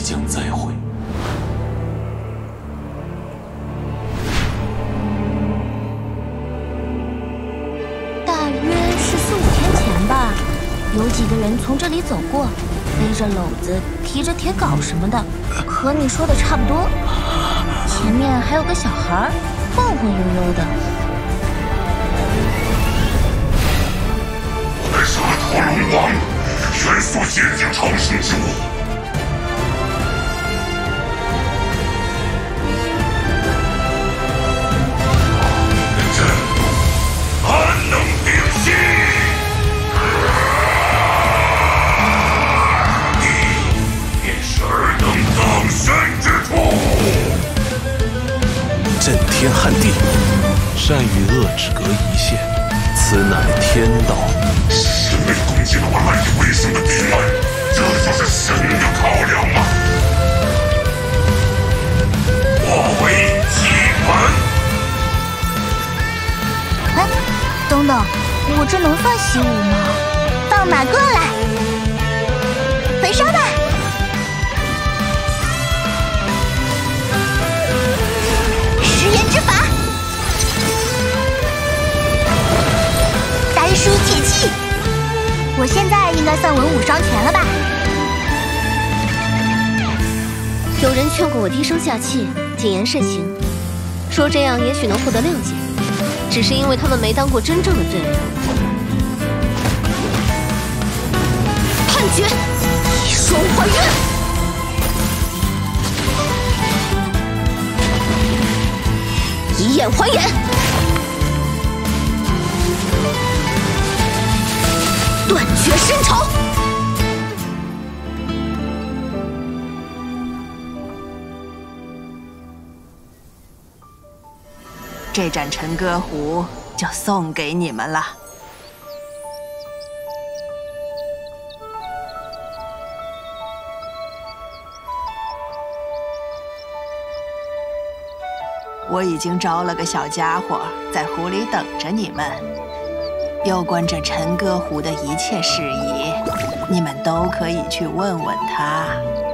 将再会。大约是四五天前吧，有几个人从这里走过，背着篓子，提着铁镐什么的，和你说的差不多。前面还有个小孩，晃晃悠悠的。我的沙陀龙王，全速接近长生之物。震天撼地，善与恶只隔一线，此乃天道。神为攻击了我赖以为生的地脉，这就是神的考量吗？我为祭门。哎，等等，我这能算习武吗？放马过来，我现在应该算文武双全了吧？有人劝过我低声下气，谨言慎行，说这样也许能获得谅解，只是因为他们没当过真正的罪人。判决，以双还原，以眼还眼。断绝深仇。这盏陈歌壶就送给你们了。我已经招了个小家伙在湖里等着你们。有关这陈歌湖的一切事宜，你们都可以去问问他。